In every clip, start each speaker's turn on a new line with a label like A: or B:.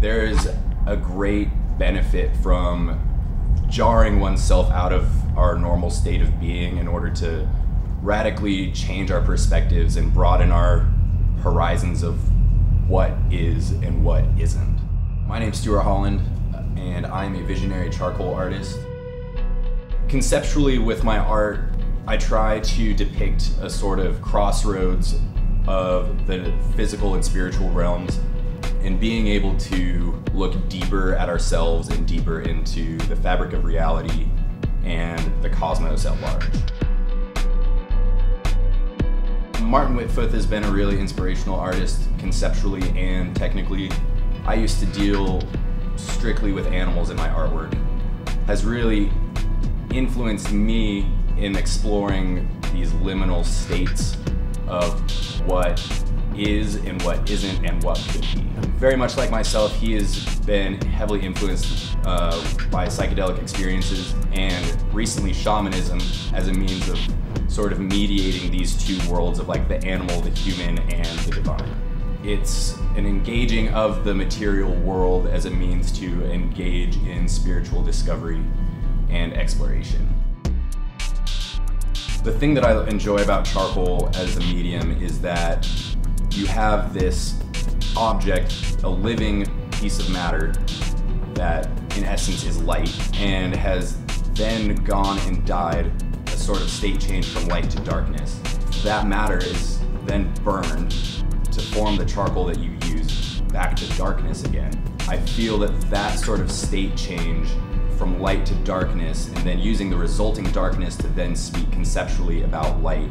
A: There is a great benefit from jarring oneself out of our normal state of being in order to radically change our perspectives and broaden our horizons of what is and what isn't. My name's Stuart Holland, and I'm a visionary charcoal artist. Conceptually, with my art, I try to depict a sort of crossroads of the physical and spiritual realms and being able to look deeper at ourselves and deeper into the fabric of reality and the cosmos at large. Martin Wittfooth has been a really inspirational artist conceptually and technically. I used to deal strictly with animals in my artwork. Has really influenced me in exploring these liminal states of what is and what isn't and what could be. Very much like myself, he has been heavily influenced uh, by psychedelic experiences and recently shamanism as a means of sort of mediating these two worlds of like the animal, the human, and the divine. It's an engaging of the material world as a means to engage in spiritual discovery and exploration. The thing that I enjoy about charcoal as a medium is that you have this object, a living piece of matter that in essence is light and has then gone and died a sort of state change from light to darkness. That matter is then burned to form the charcoal that you use back to darkness again. I feel that that sort of state change from light to darkness and then using the resulting darkness to then speak conceptually about light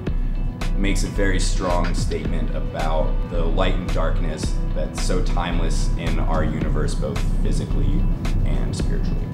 A: makes a very strong statement about the light and darkness that's so timeless in our universe, both physically and spiritually.